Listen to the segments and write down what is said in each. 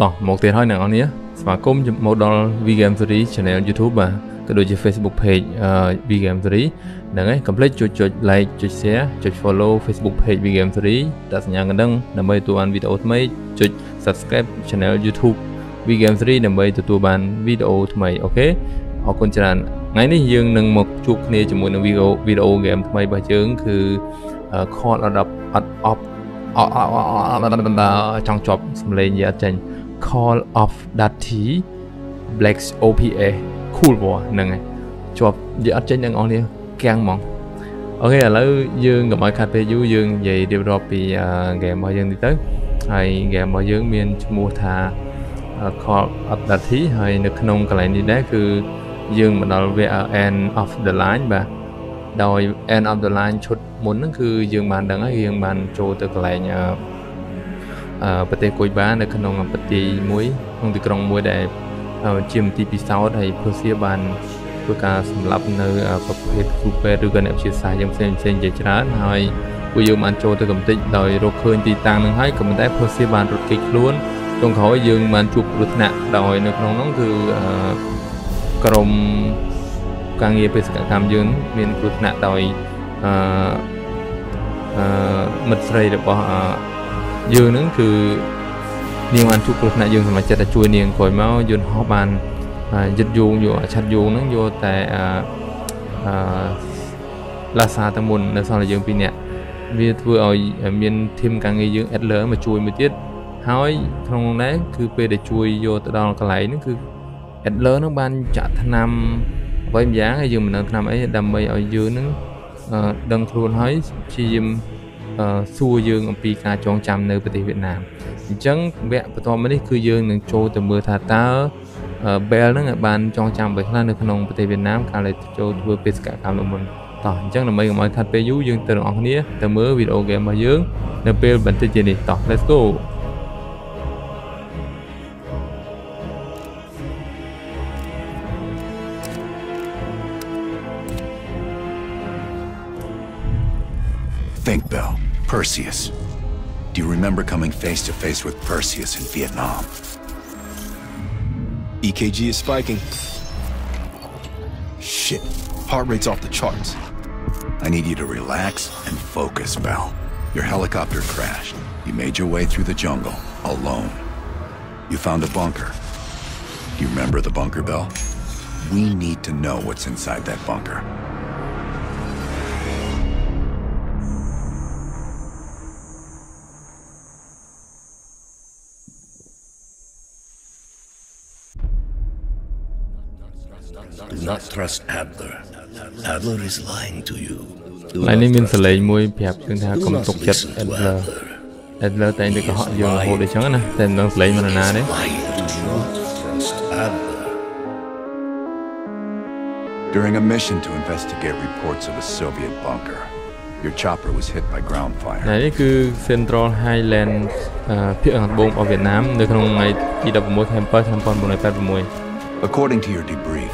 តោះមកទៀតហើយអ្នកនរនេះស្វាគមន៍មកដល់ Vgame Series Channel YouTube បាទក៏ដូចជា Facebook Page Vgame Series ហ្នឹងហើយកុំភ្លេចចុចចុច like ចុច share ចុច follow Facebook Page Vgame Series ដាក់សញ្ញាកណ្ដឹងដើម្បីទទួលបានវីដេអូថ្មីចុច subscribe Channel YouTube Vgame Series ដើម្បីទទួលបានវីដេអូថ្មីអូខេអរគុណច្រើនថ្ងៃនេះយើងនឹងមកជួបគ្នាជាមួយនឹងវីដេអូវីដេអូ game ថ្មីរបស់យើងគឺ Call of of ចង់ជាប់សំឡេងនិយាយអត់ចេញ Call of Duty Black OPA cool វហ្នឹងហើយជាប់និយាយអត់ចេញទាំងអស់នេះកាំងហ្មងអូខេឥឡូវយើងកុំឲ្យខាត់ពេលយូរយើងនិយាយរៀបរាប់ពីហ្គេមរបស់យើងតិចទៅហើយហ្គេមរបស់យើងមានឈ្មោះថា Call of Duty ហើយនៅក្នុងកន្លែងនេះដែរគឺយើងមកដល់វា end of the line បាទដោយ end of the line ឈុតមុនហ្នឹងគឺយើងបានដឹងហើយយើងបានចូលទៅកន្លែងអឺ ប្រទេសគុយបានៅក្នុងប្រទេសមួយក្នុងទីក្រុងមួយដែលជាមន្ទីរពិសោធន៍ហើយព្រោះសៀបានធ្វើការសម្លាប់នៅប្រភេទគ្រូពេទ្យឬក៏អ្នកវិទ្យាសាស្ត្រយ៉ាងផ្សេងផ្សេងជាច្រើនហើយពួកយើងបានចូលទៅកំទេចដោយរកឃើញទីតាំងនឹងហើយក៏ប៉ុន្តែព្រោះសៀបានរត់គេចខ្លួនចុងក្រោយយើងបានជួបគ្រោះថ្នាក់ដោយនៅក្នុងនោះគឺក្រុមការងារបេសកកម្មយើងមានគ្រោះថ្នាក់ដោយអឺអឺមិត្តស្រីរបស់ យើងហ្នឹងគឺនាងបានជួបគ្រោះថ្នាក់យើងសម្រាប់ចិត្តតែជួយនាងក្រោយមកយន្តហោះបានយឹតយងយកឆាត់យងហ្នឹងយកតែអឺឡាសាទៅមុននៅសល់តែយើងពីរនាក់វាធ្វើឲ្យមានធីមការងារយើង Adler មកជួយមួយទៀតហើយក្នុងនោះដែរគឺពេលដែលជួយយកទៅដល់កន្លែងហ្នឹងគឺ Adler ហ្នឹងបានចាក់ថ្នាំអ្វីម្យ៉ាងហើយយើងមិនដឹងថ្នាំអីដើម្បីឲ្យយើងហ្នឹងដឹងខ្លួនហើយព្យាយាម សួរយើងអំពីការចងចាំនៅប្រទេសវៀតណាមអញ្ចឹងវគ្គបន្ទាប់មកនេះគឺយើងនឹងចូលទៅមើលថាតើ Bell ហ្នឹងបានចងចាំអ្វីខ្លះនៅក្នុងប្រទេសវៀតណាមកាលដែលចូលធ្វើបេសកកម្មមុនតោះអញ្ចឹងដើម្បីកុំឲ្យខាត់ពេលយូរយើងទៅទាំងអស់គ្នាទៅមើលវីដេអូហ្គេមរបស់យើងនៅពេលបន្តិចទៀតនេះតោះ let's go Think, Bell. Perseus. Do you remember coming face to face with Perseus in Vietnam? EKG is spiking. Shit. Heart rate's off the charts. I need you to relax and focus, Bell. Your helicopter crashed. You made your way through the jungle, alone. You found a bunker. Do you remember the bunker, Bell? We need to know what's inside that bunker. trust Adler. Adler is lying to you. ឡើយនេះមានសលេងមួយប្រាប់យើងថាកុំទុកចិត្ត Adler Adler តែងតែកុហកយើងរហូតដូចចឹងណាតែមិនដឹងសលេងមិនណាទេ During a mission to investigate reports of a Soviet bunker, your chopper was hit by ground fire. នេះគឺ Central Highland ភាគខាងត្បូងរបស់វៀតណាមនៅក្នុងថ្ងៃទី16ខែ7ឆ្នាំ1986 According to your debrief,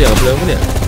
Yang 练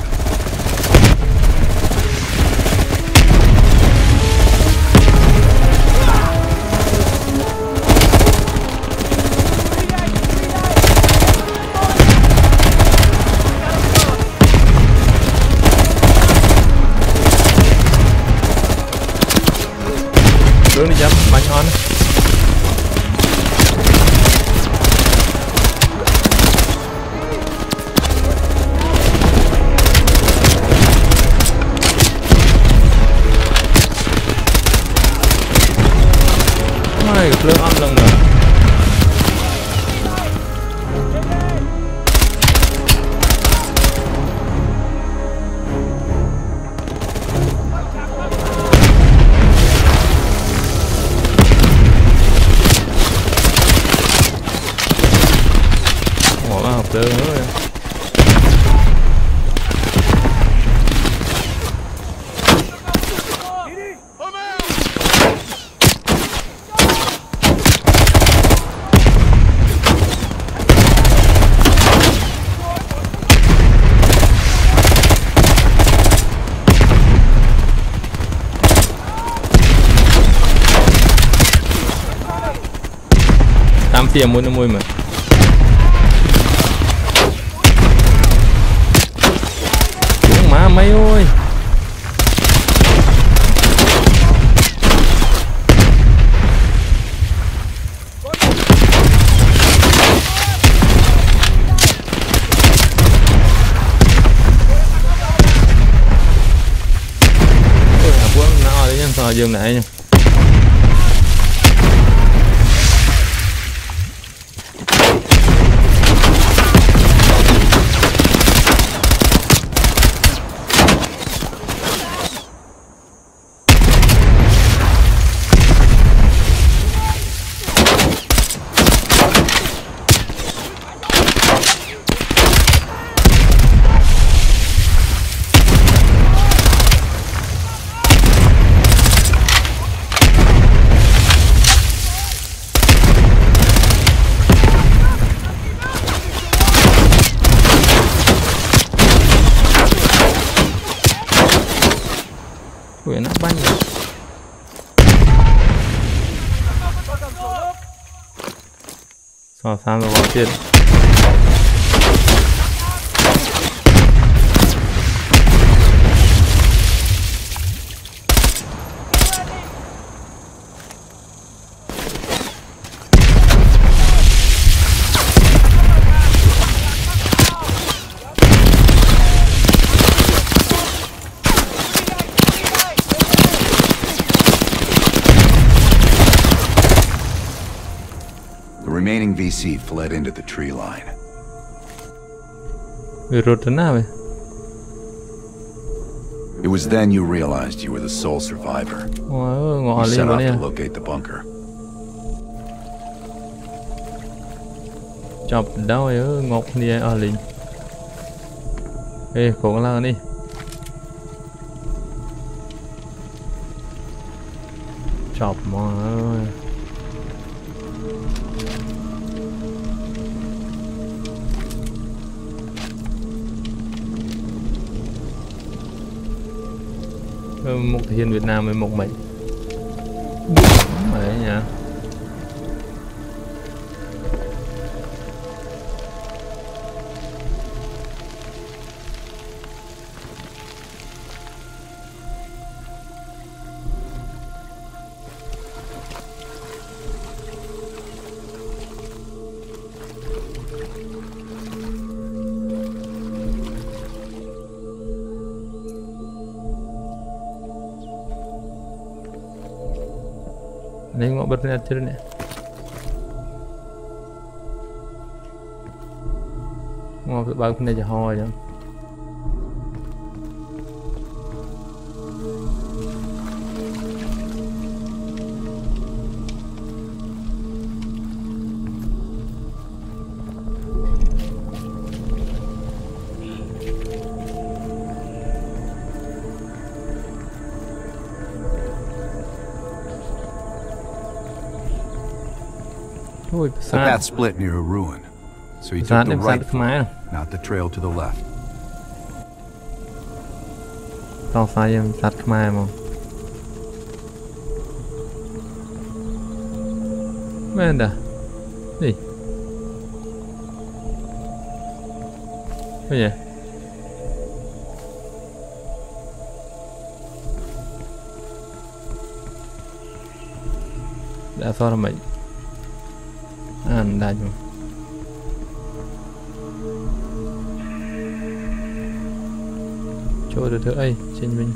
tiền mua nó mũi mà. Chúng má mấy ơi. Dương à, nãy nha. 三个往这 fled into the tree line. Người rụt đến nào? It was then you realized you were the sole survivor. You set off to locate the bunker. Chọc đâu vậy? Ngọc đi ở liền Ê, cổ lao đi Chọc mà một thể hiện Việt Nam với một mình. Đấy nhá. aklına yatırır ne? Muhabbet bakıp nece hava alacağım. je. អូយប្រា The សាទ path split near a ruin, so you ប្រាសាទ took នេះ the ប្រាសាទ right, ខ្មែរ not the trail to the left. តោះសាយយើងប្រាសាទខ្មែរហ្មកមែនតានេះឃើញទេដាក់អក្សរមិន andallo. Chỗ được thứ ấy trên mình.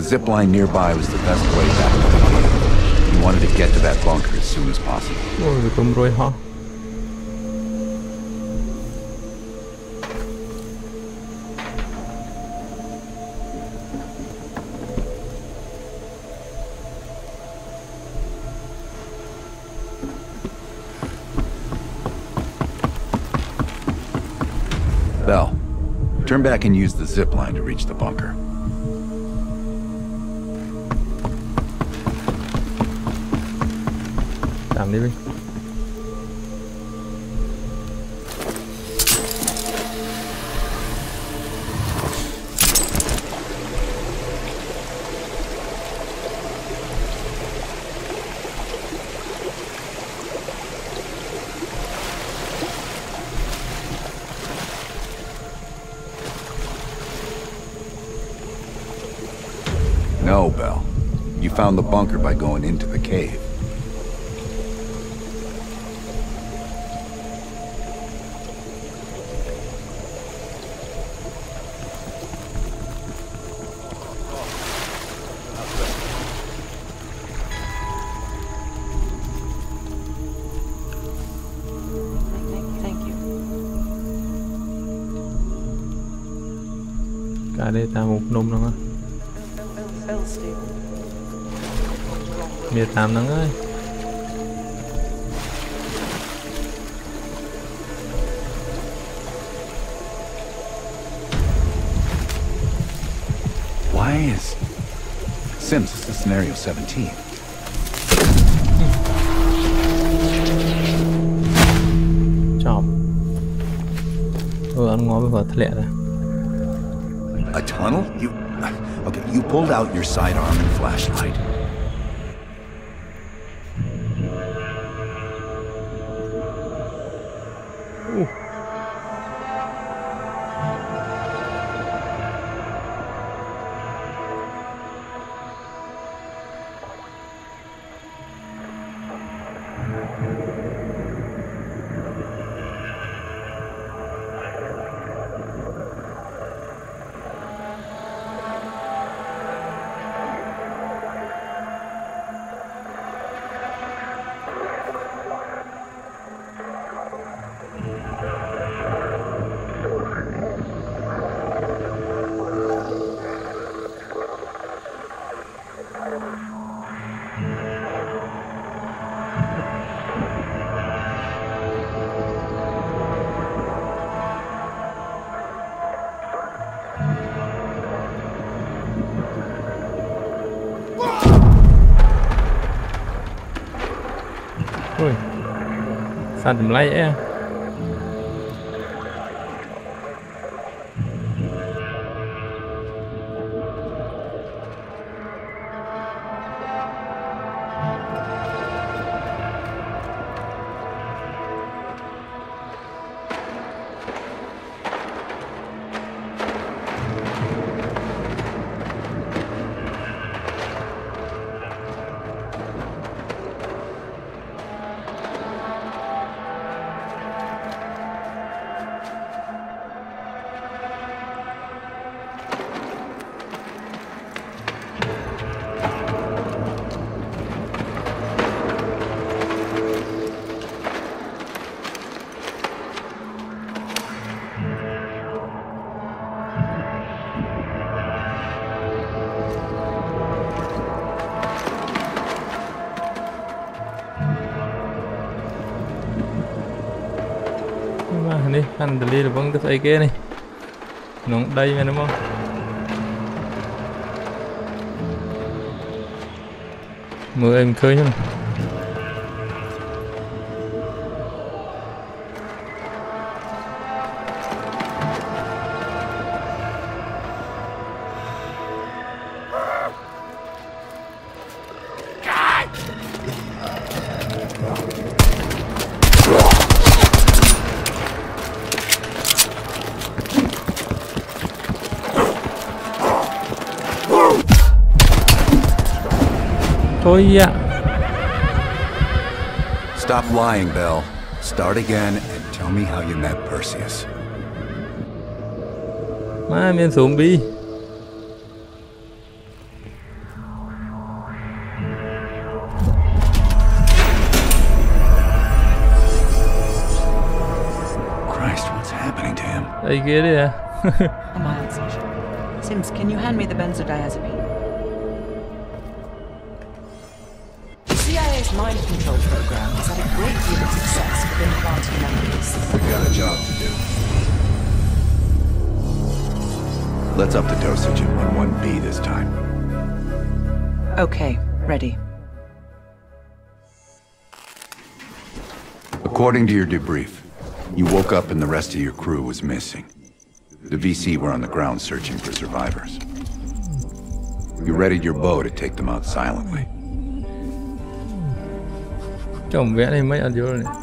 The zip line nearby was the best way back to the cave. He wanted to get to that bunker as soon as possible. Bell, turn back and use the zip line to reach the bunker. Đi Vinh No, Bell. You found the bunker by going into the cave. តាមមុខភ្នំហ្នឹងមានតាមហ្នឹងហើយ is Sims is scenario 17 chọc ừ ăn ngó với vợ thật lẹ rồi A tunnel? You... Uh, okay, you pulled out your sidearm and flashlight. Ada Light ya. នេះហាន់តលីរវងទៅស្អីគេនេះក្នុងដីមែនទេមកមើលអីមិនឃើញទេ Thôi dạ Stop lying, Bell. Start again and tell me how you met Perseus. Má miên xuống bi Christ, what's happening to him? Đây kia đi à A mild seizure. Sims, can you hand me the benzodiazepine? Great deal of success with implanting memories. We got a job to do. Let's up the dosage at 11B this time. Okay, ready. According to your debrief, you woke up and the rest of your crew was missing. The VC were on the ground searching for survivors. You readied your bow to take them out silently. Chồng vẽ này mấy anh vô này.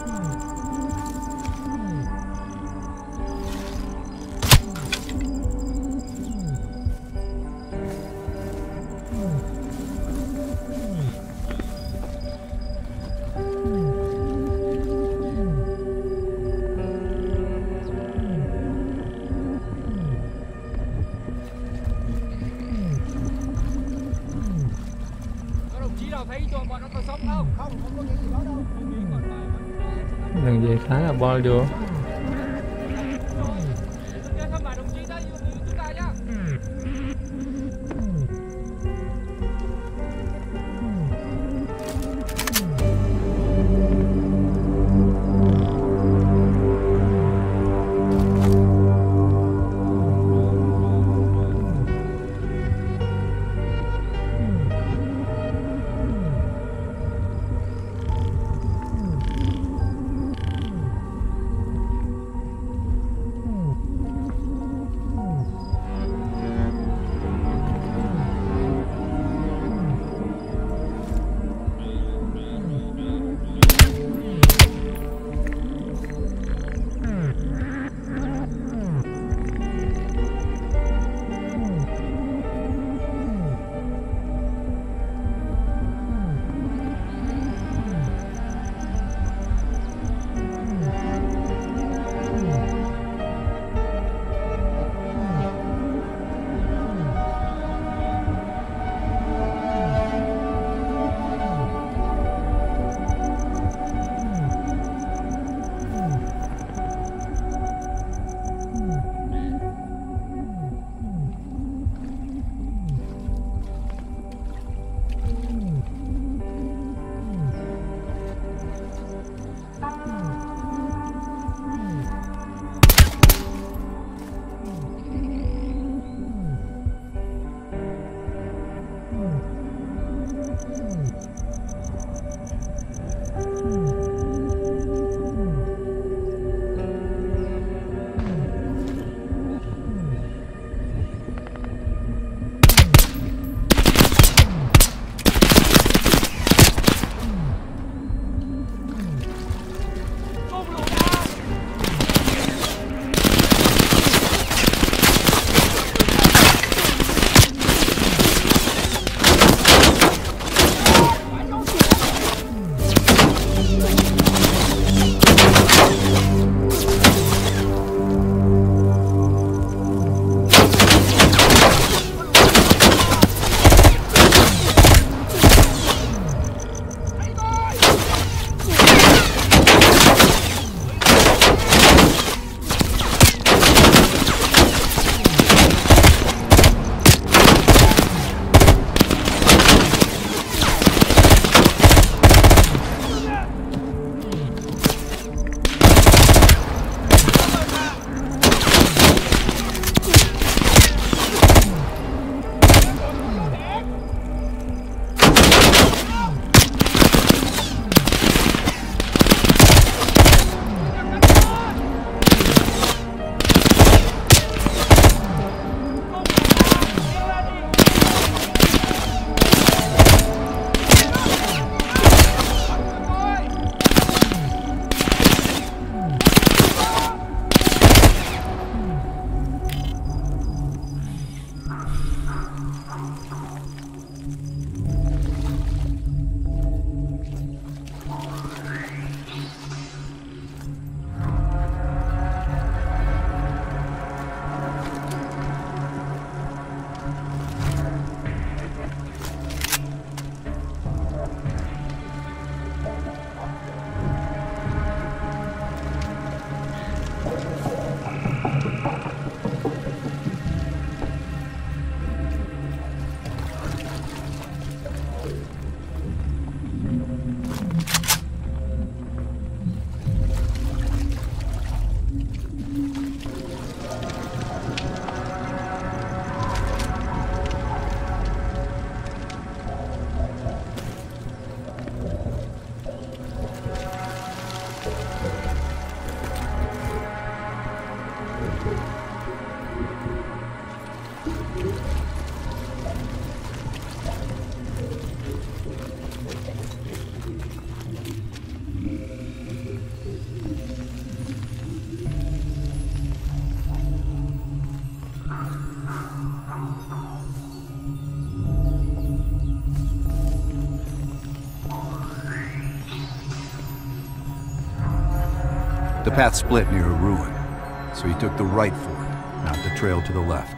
Path split near a ruin, so he took the right fork, not the trail to the left.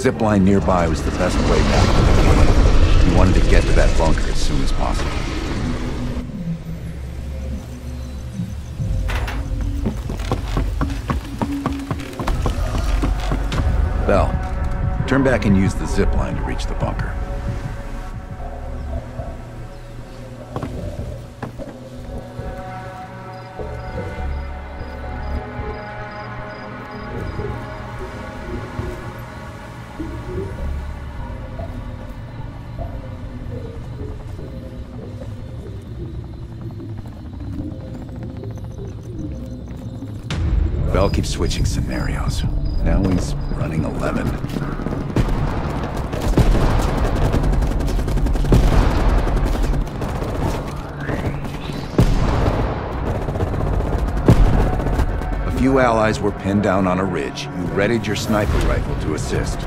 Zip line nearby was the best way back. We wanted to get to that bunker as soon as possible. Bell, turn back and use the zip line to reach the bunker. Keeps switching scenarios. Now he's running 11. A few allies were pinned down on a ridge. You readied your sniper rifle to assist.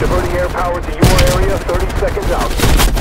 Diverting air power to your area, 30 seconds out.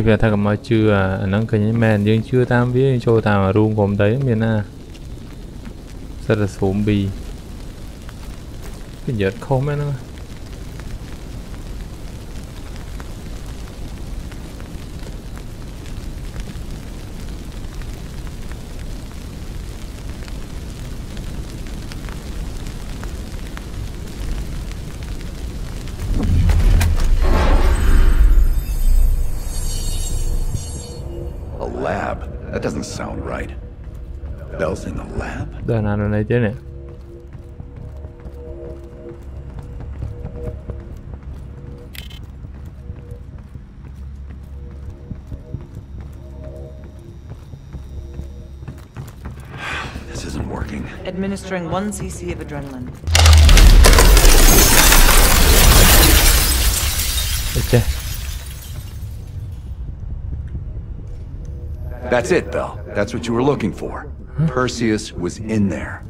គេប្រាប់ថាកុំឲ្យជឿអាអាហ្នឹងឃើញទេមែនយើងជឿតាមវាយើងចូលតាមរូងខ្ញុំទៅមានណាសិតតែស៊ូមប៊ីគេនិយាយខុសមែនហ្នឹង and they didn't. This isn't working. Administering 1 cc of adrenaline. Okay. That's it, Bell. That's what you were looking for. Perseus was in there.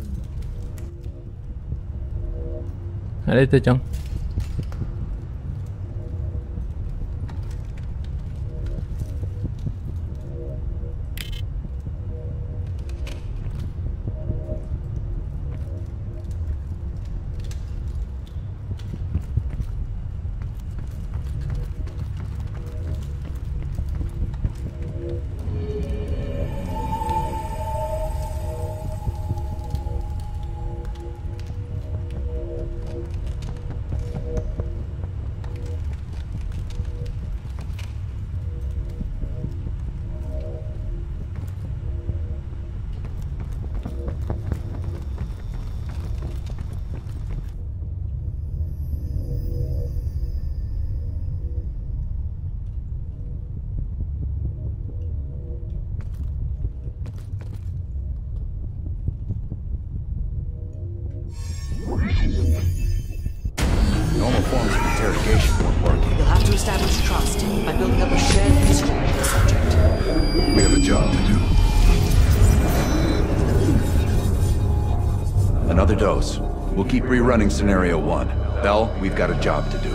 scenario one. Bell, we've got a job to do.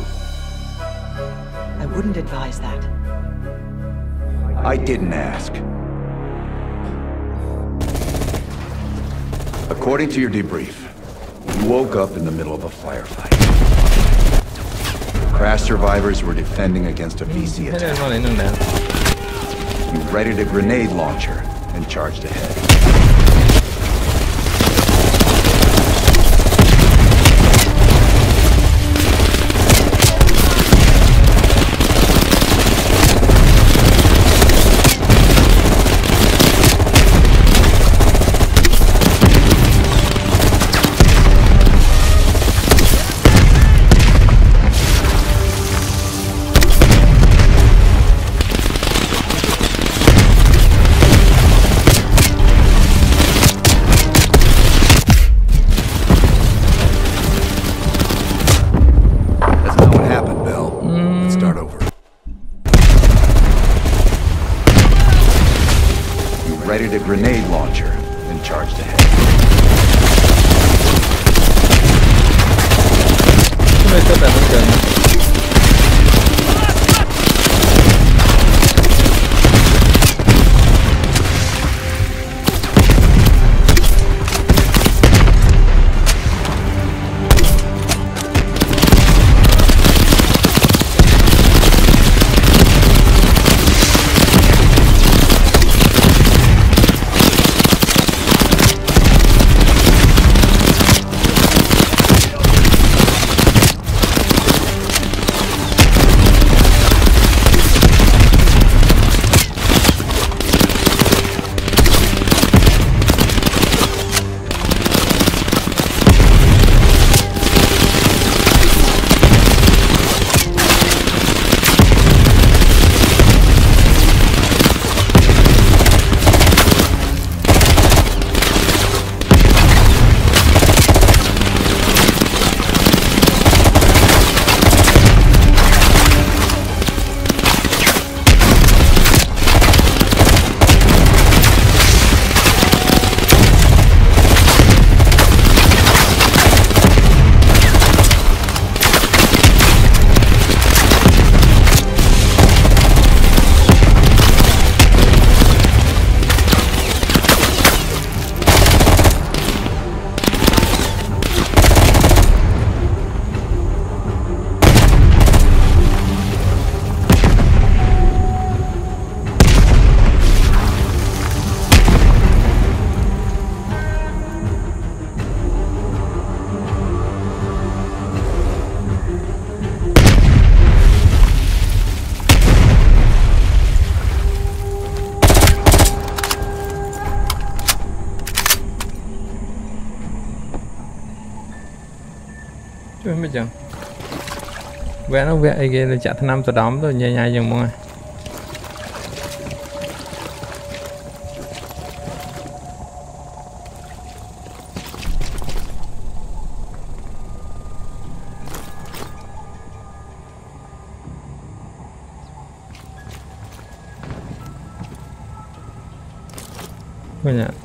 I wouldn't advise that. I didn't ask. According to your debrief, you woke up in the middle of a firefight. Crash survivors were defending against a VC attack. You readied a grenade launcher and charged ahead. operated a grenade launcher and charged ahead. វាអីគេចាក់ថ្នាំសដំទៅញ៉ៃញ៉ៃយ៉ាងមកហ្នឹងវិញ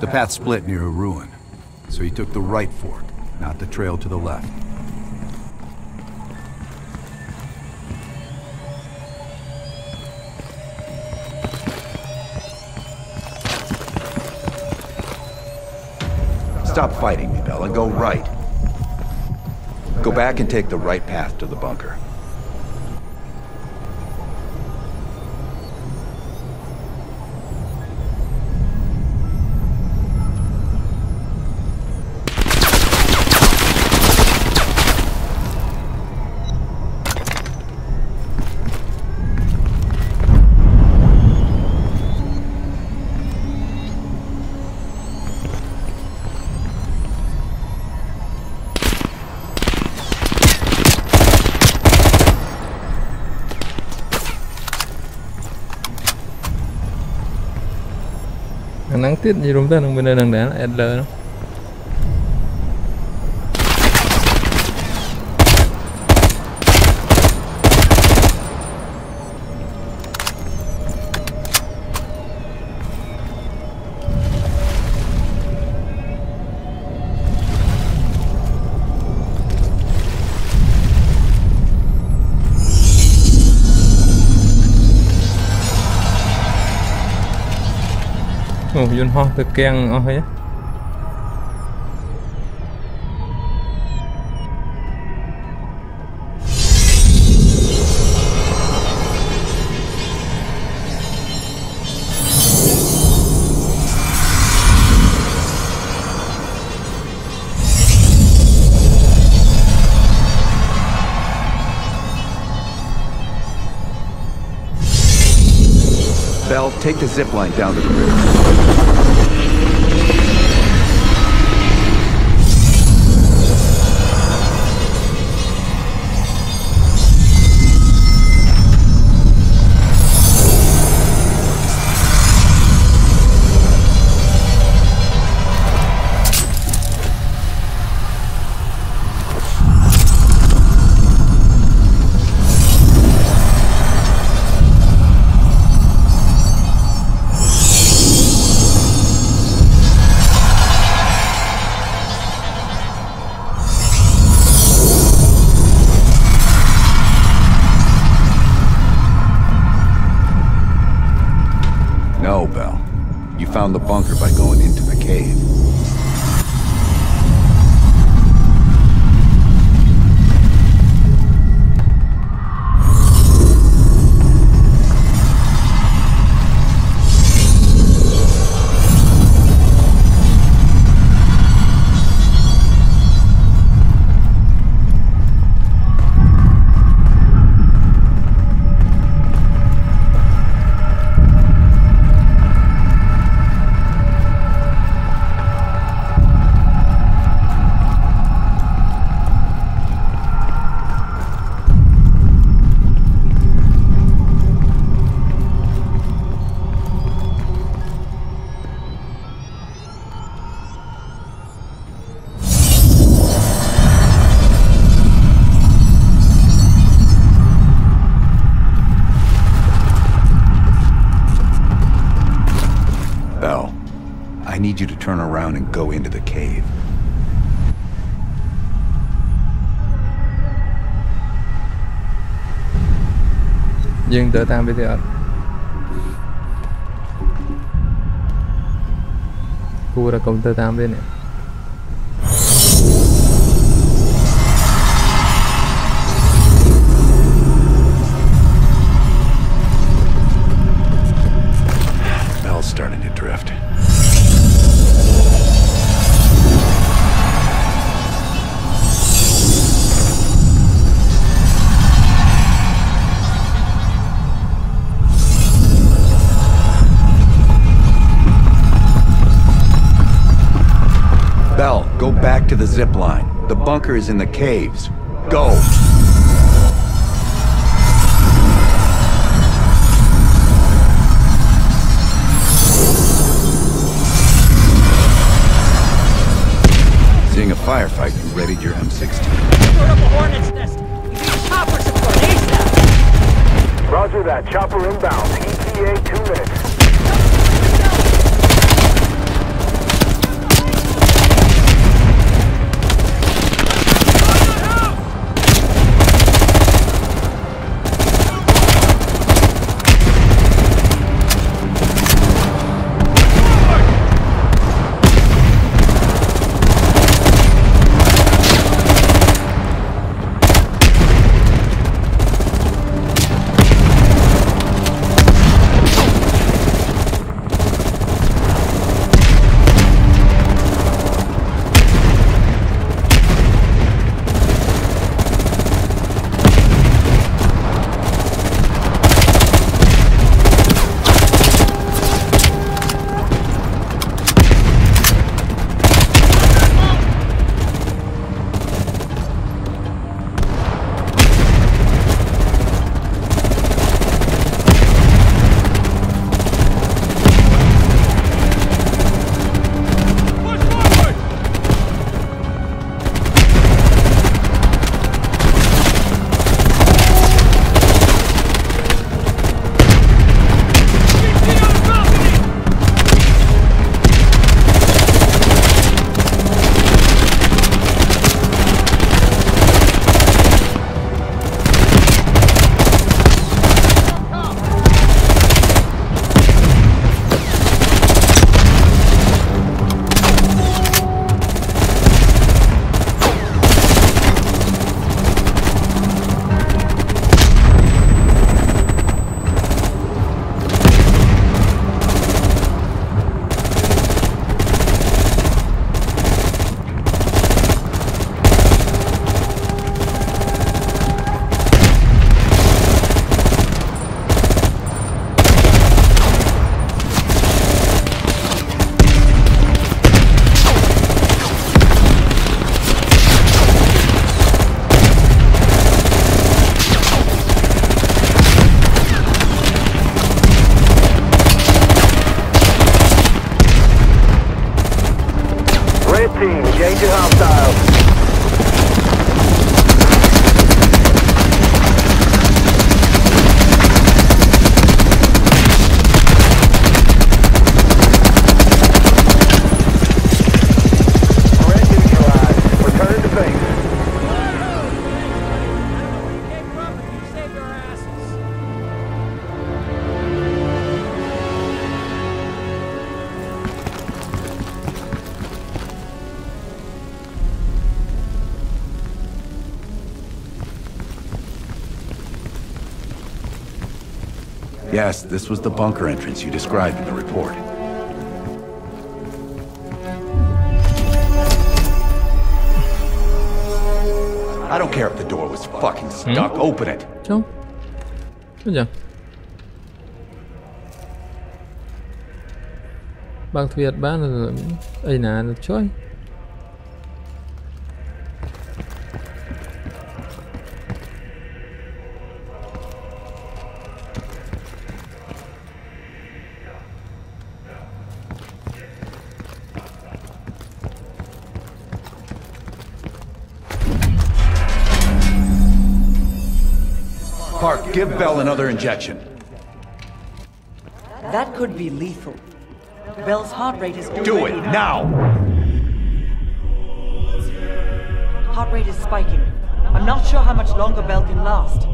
The path split near a ruin, so he took the right fork, not the trail to the left. Stop fighting me, Bella. Go right. Go back and take the right path to the bunker. Tiết gì đúng tên thằng bên đây thằng đá Adler យន្តហោះទៅកៀងអស់ហើយ Bell, take the zip line down to the river. Dương tới tam bây giờ Cua to the zip line. The bunker is in the caves. Go! Seeing a firefight, you readied your M16. Throw up a hornet's nest. We need chopper support ASAP. Roger that. Chopper inbound. ETA two minutes. This was the bunker entrance you described in the report. I don't care if the door was fucking hmm? stuck. Hmm? Open it. Čo? Ľudia. Bank to be at ban. Uh, Ej, na, no? Injection. That could be lethal. Bell's heart rate is Do it now. Heart rate is spiking. I'm not sure how much longer Bell can last.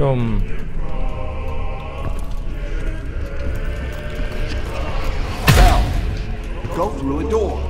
Bell, go through a door.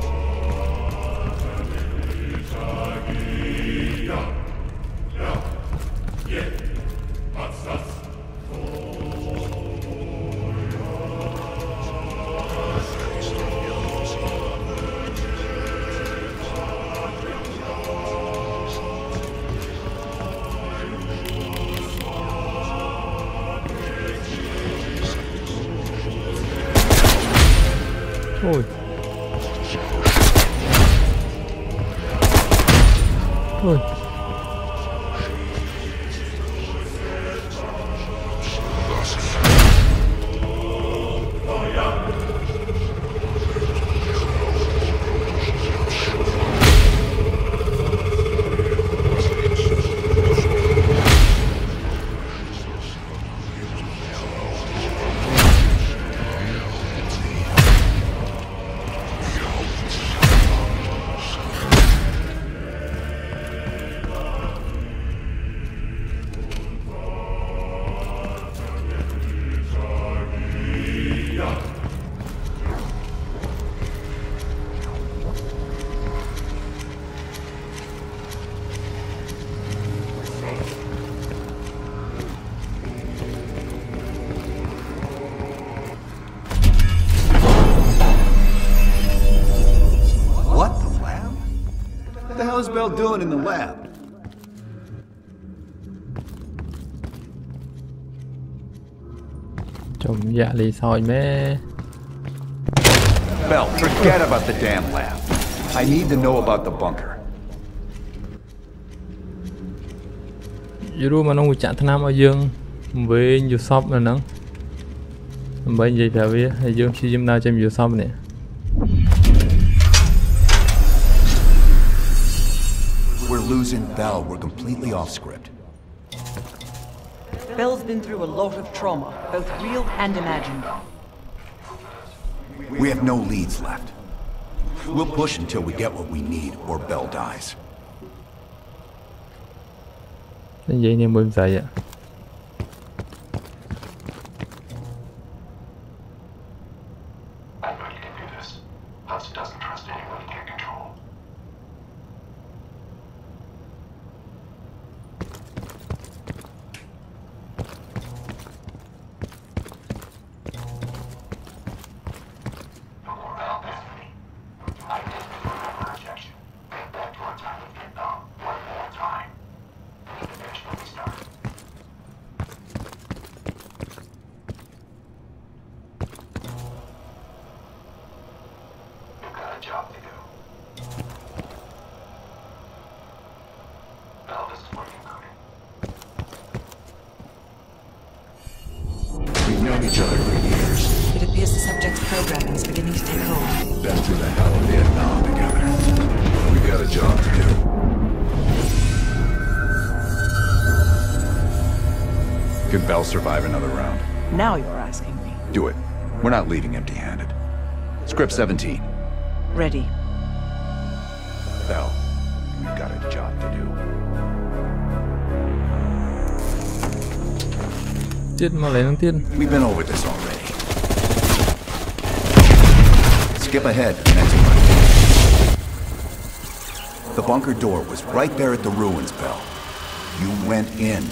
Bell doing in the lab? ចំយ៉ាក់លីសោចមែ Bell, forget about the damn lab. I need to know about the bunker. យូរមកនោះចាក់ថ្នាំឲ្យយើងវិញយូសពនៅហ្នឹងដើម្បីនិយាយប្រាប់វាហើយយើងព្យាយាមដើរចេញពីយូសពនេះ And Bell were completely off script. Bell's been through a lot of trauma, both real and imagined. We have no leads left. We'll push until we get what we need, or Bell dies. 17. Ready. Bell, you've got a job to do. Didn't Malay ng. We've been over this already. Skip ahead. The bunker door was right there at the ruins, Bell. You went in.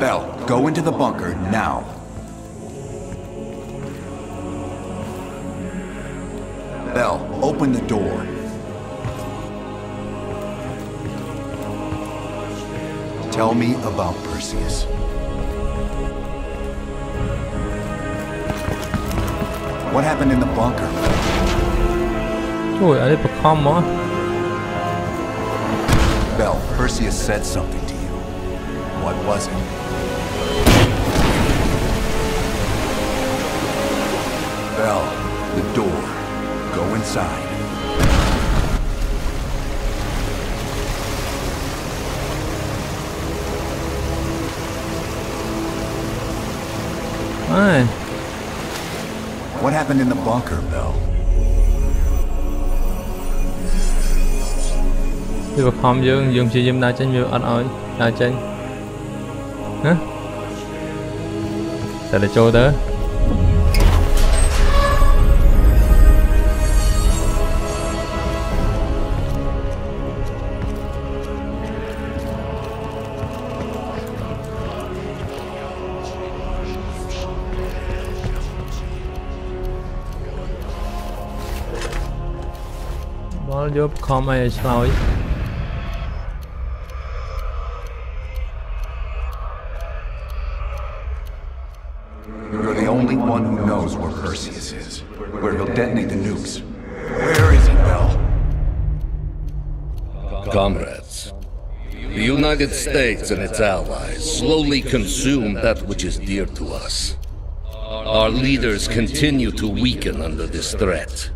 Bell, go into the bunker now. open the door. Tell me about Perseus. What happened in the bunker? Oh, I did become one. Bell, Perseus said something to you. What was it? Bell, the door. Go inside. Why? What happened in the bunker, Bill? Thì bậc hòm dương, dương chỉ dùm đá chanh vừa ăn ơi, đá chanh Hả? Tại là chỗ đó Mal. You're the only one who knows where Perseus is, where he'll detonate the nukes. Where is he, Bell? Comrades, the United States and its allies slowly consume that which is dear to us. Our leaders continue to weaken under this threat.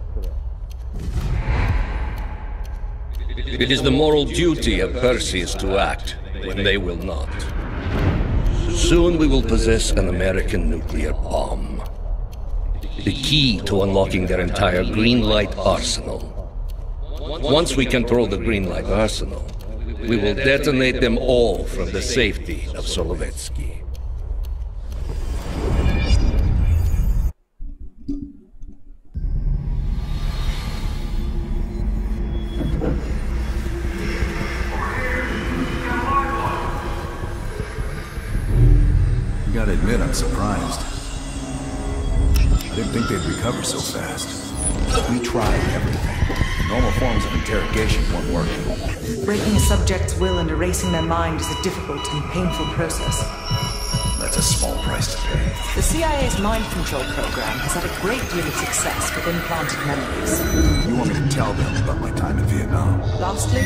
It is the moral duty of Perseus to act when they will not. Soon we will possess an American nuclear bomb. The key to unlocking their entire green light arsenal. Once we control the green light arsenal, we will detonate them all from the safety of Solovetsky. Recover so fast. We tried everything. Normal forms of interrogation weren't working. Breaking a subject's will and erasing their mind is a difficult and painful process. That's a small price to pay. The CIA's mind control program has had a great deal of success with implanted memories. You want me to tell them about my time in Vietnam? Lastly,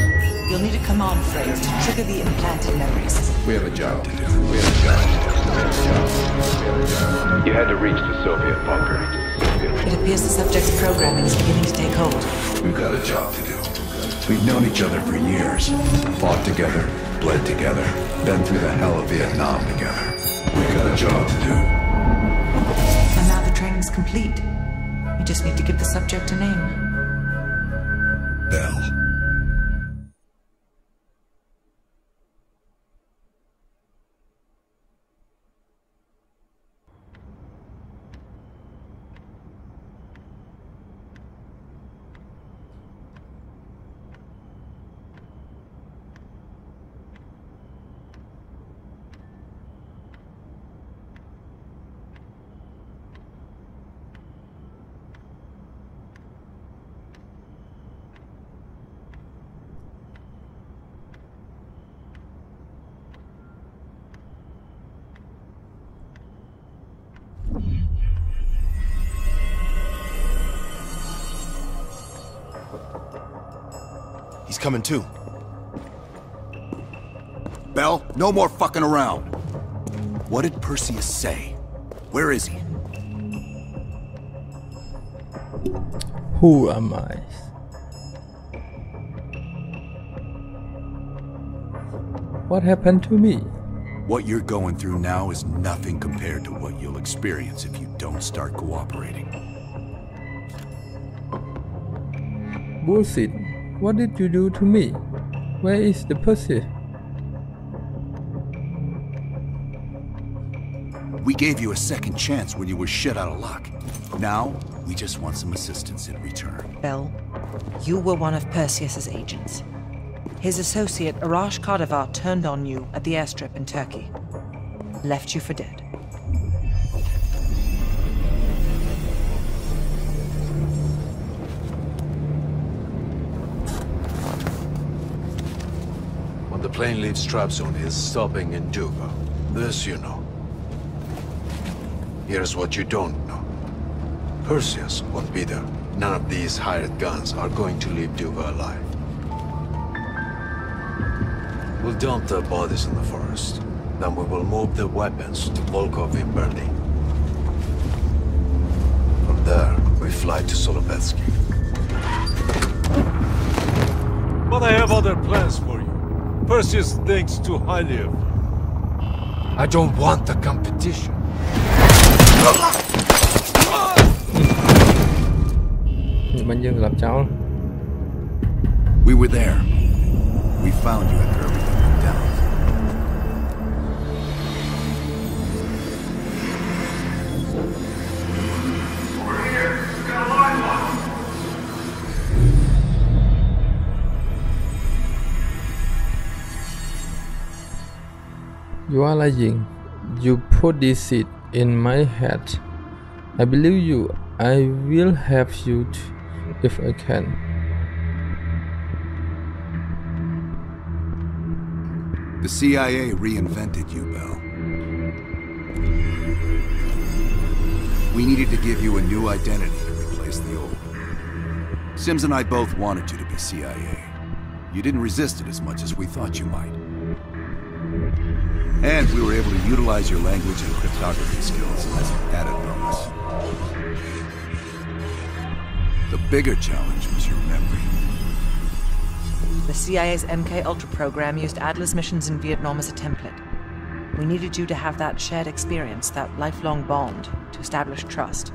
you'll need a command phrase to trigger the implanted memories. We have a job to do. We have a job to do. We have a job to do. We have a job. You had to reach the Soviet bunker. It appears the subject's programming is beginning to take hold. We've got a job to do. We've known each other for years. Fought together, bled together, been through the hell of Vietnam together. We've got a job to do. And now the training's complete. We just need to give the subject a name. Bell. Coming too. Bell, no more fucking around. What did Perseus say? Where is he? Who am I? What happened to me? What you're going through now is nothing compared to what you'll experience if you don't start cooperating. Bullshit. What did you do to me? Where is the pussy? We gave you a second chance when you were shit out of luck. Now, we just want some assistance in return. Bell, you were one of Perseus's agents. His associate, Arash Kadivar, turned on you at the airstrip in Turkey. Left you for dead. Plane leaves Trabzon, it's stopping in Duga. This you know. Here's what you don't know. Perseus won't be there. None of these hired guns are going to leave Duga alive. We'll dump their bodies in the forest. Then we will move the weapons to Volkov in Berlin. From there, we fly to Solovetsky. But I have other plans for. Perseus thinks too highly of you. I don't want the competition. Mình dừng gặp cháu. We were there. We found you at everything You are lying. You put this seed in my head. I believe you. I will help you if I can. The CIA reinvented you, Bell. We needed to give you a new identity to replace the old. Sims and I both wanted you to be CIA. You didn't resist it as much as we thought you might. And we were able to utilize your language and cryptography skills as an added bonus. The bigger challenge was your memory. The CIA's MK Ultra program used Adler's missions in Vietnam as a template. We needed you to have that shared experience, that lifelong bond, to establish trust.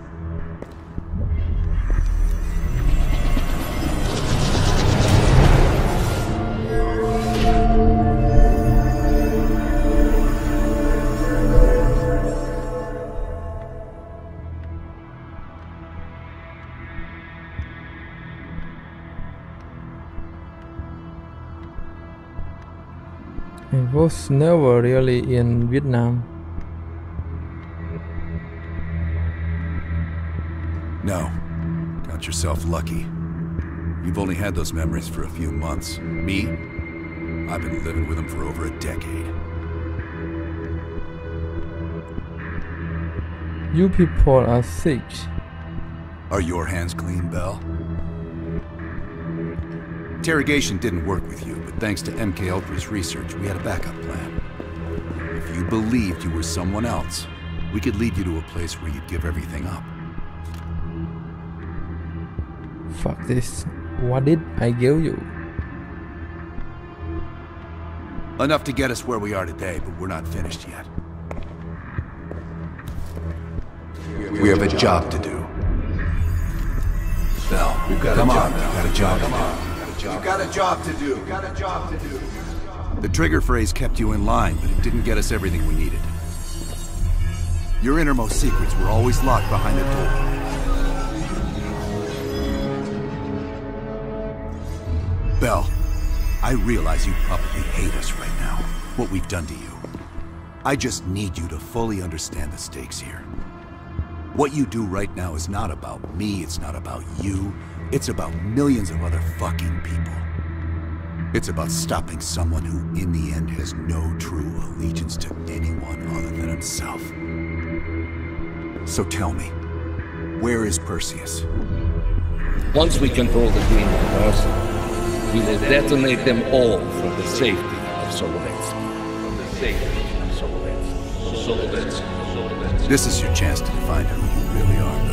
Was never really in Vietnam. No. Got yourself lucky. You've only had those memories for a few months. Me? I've been living with them for over a decade. You people are sick. Are your hands clean, Bell? Interrogation didn't work with you, but thanks to MK Ultra's research, we had a backup plan. If you believed you were someone else, we could lead you to a place where you'd give everything up. Fuck this. What did I give you? Enough to get us where we are today, but we're not finished yet. We have a job to do. Bell, we've got Come a job. on, we've got a job to do. You've got a job to do. You've got a job to do. The trigger phrase kept you in line, but it didn't get us everything we needed. Your innermost secrets were always locked behind a door. Bell, I realize you probably hate us right now, what we've done to you. I just need you to fully understand the stakes here. What you do right now is not about me, it's not about you, it's about millions of other fucking people. It's about stopping someone who, in the end, has no true allegiance to anyone other than himself. So tell me, where is Perseus? Once we control the Green Arsenal, we will detonate them all for the safety of Solovetsky. From the safety of Solovetsky. Solovetsky. Solovetsky. This is your chance to define who you really are,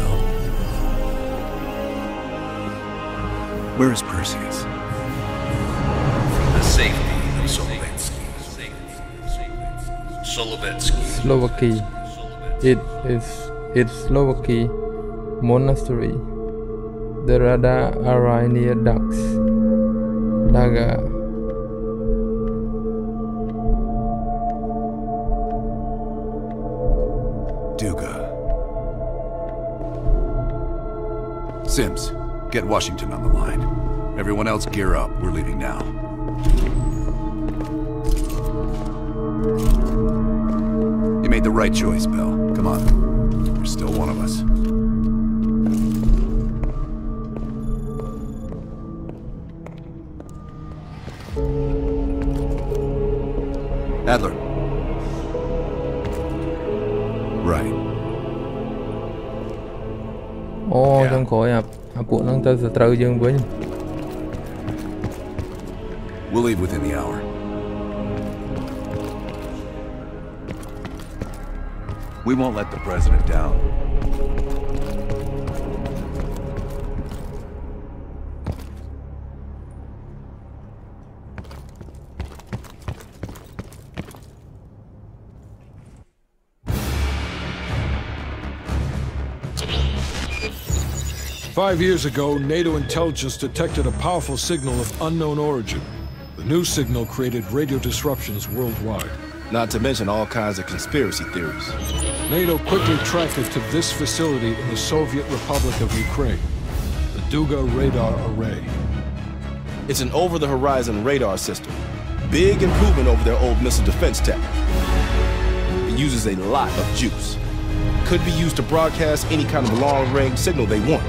Where is Perseus? From the safety of Solovetsky. Solovetsky. Slovakia. It is it's Slovakia monastery. The Rada are near ducks. Daga. Duga. Sims, get Washington on the line. Everyone else gear up. We're leaving now. You made the right choice, Bell. Come on. You're still one of us. ទៅសត្រូវយើងវិញ We'll leave within the hour. We won't let the president down. Five years ago, NATO intelligence detected a powerful signal of unknown origin. The new signal created radio disruptions worldwide. Not to mention all kinds of conspiracy theories. NATO quickly tracked it to this facility in the Soviet Republic of Ukraine, the Duga Radar Array. It's an over-the-horizon radar system. Big improvement over their old missile defense tech. It uses a lot of juice. Could be used to broadcast any kind of long-range signal they want.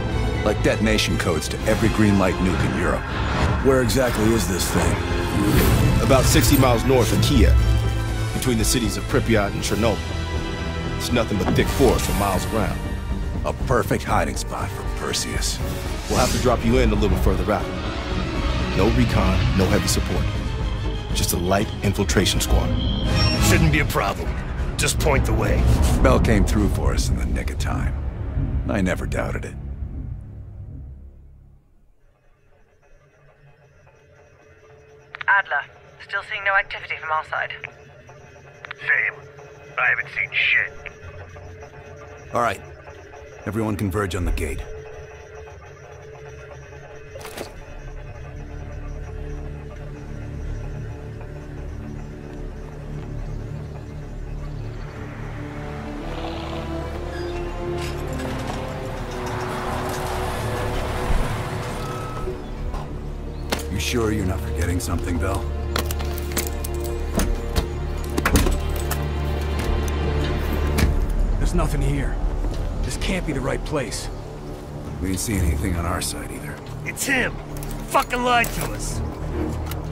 Like detonation codes to every green light nuke in Europe. Where exactly is this thing? About 60 miles north of Kiev, between the cities of Pripyat and Chernobyl. It's nothing but thick forest for miles around. A perfect hiding spot for Perseus. We'll have to drop you in a little further out. No recon, no heavy support. Just a light infiltration squad. Shouldn't be a problem. Just point the way. Bell came through for us in the nick of time. I never doubted it. Still seeing no activity from our side. Same. I haven't seen shit. All right. Everyone converge on the gate. You sure you're not forgetting something, Bell? There's nothing here. This can't be the right place. We ain't see anything on our side either. It's him. Fucking lied to us.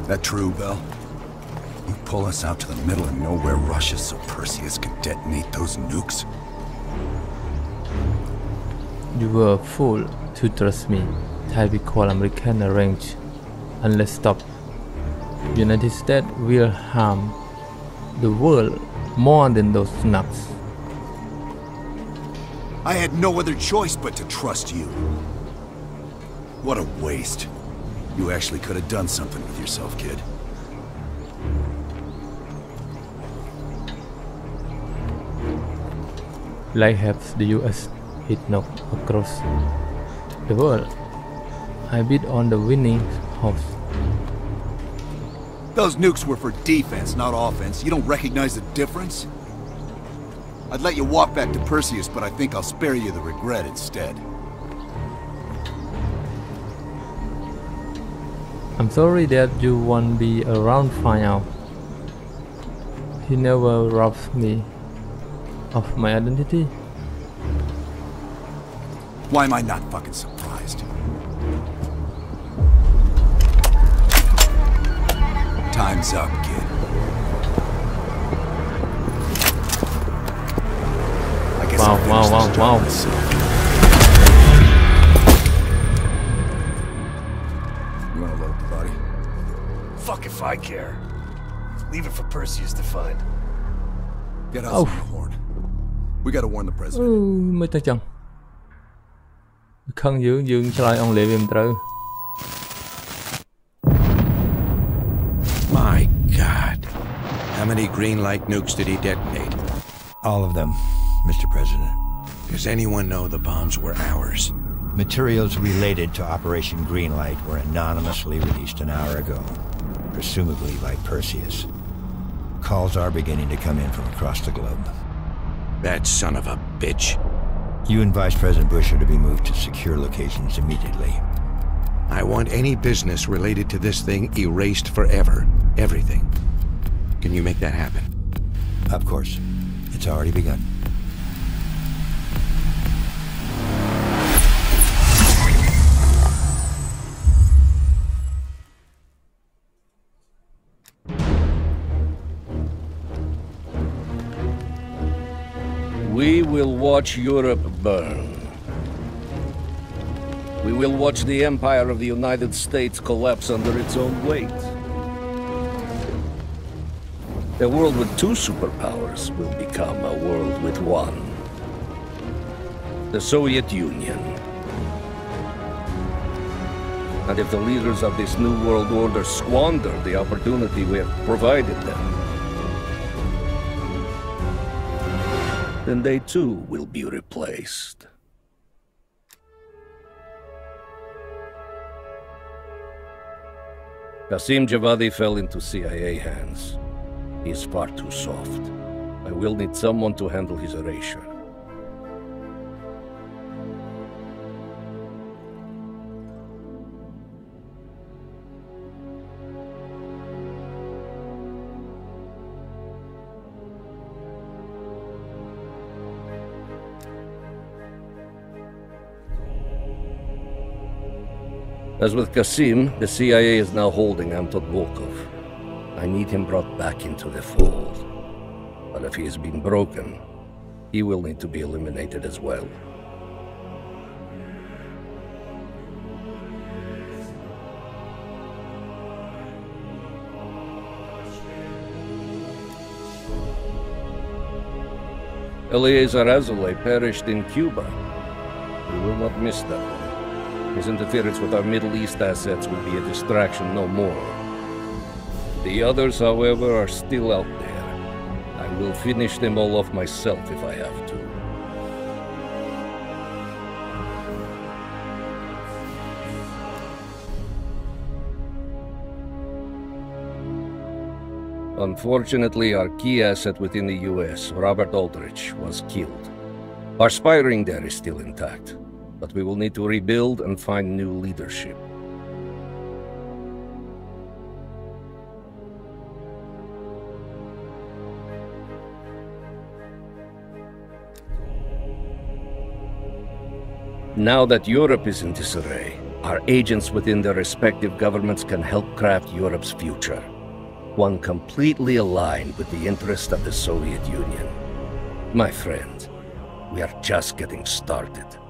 That true, Bell? You pull us out to the middle of nowhere Russia so Perseus can detonate those nukes? You were a fool to trust me. Thai we call American arrange. Unless stop. United States will harm the world more than those nuts. I had no other choice but to trust you. What a waste. You actually could have done something with yourself, kid. Like have the US hit knock across the world. I bid on the winning horse. Those nukes were for defense, not offense. You don't recognize the difference? I'd let you walk back to Perseus, but I think I'll spare you the regret instead. I'm sorry that you won't be around find out. He never robbed me of my identity. Why am I not fucking surprised? Time's up, kid. Wow, I'll wow, finish wow, this wow. job myself. You wanna load up the body? Fuck if I care. Leave it for Perseus to find. Get us Oh. on the horn. We gotta warn the អឺ president. មិនទៅចឹងខឹងយើងយើងឆ្លើយអង់គ្លេសវាមិនត្រូវ My God. How many green light nukes did he detonate? All of them, Mr. President. Does anyone know the bombs were ours? Materials related to Operation Greenlight were anonymously released an hour ago, presumably by Perseus. Calls are beginning to come in from across the globe. That son of a bitch. You and Vice President Bush are to be moved to secure locations immediately. I want any business related to this thing erased forever. Everything. Can you make that happen? Of course. It's already begun. We will watch Europe burn. We will watch the empire of the United States collapse under its own weight. A world with two superpowers will become a world with one. The Soviet Union. And if the leaders of this new world order squander the opportunity we have provided them, then they too will be replaced. Qasim Javadi fell into CIA hands. He is far too soft. I will need someone to handle his erasure. As with Qasim, the CIA is now holding Anton Volkov. I need him brought back into the fold. But if he has been broken, he will need to be eliminated as well. Eleazar Azulay perished in Cuba. We will not miss that his interference with our Middle East assets will be a distraction no more. The others, however, are still out there. I will finish them all off myself if I have to. Unfortunately, our key asset within the US, Robert Aldrich, was killed. Our spy ring there is still intact, but we will need to rebuild and find new leadership. Now that Europe is in disarray, our agents within their respective governments can help craft Europe's future. One completely aligned with the interest of the Soviet Union. My friend, we are just getting started.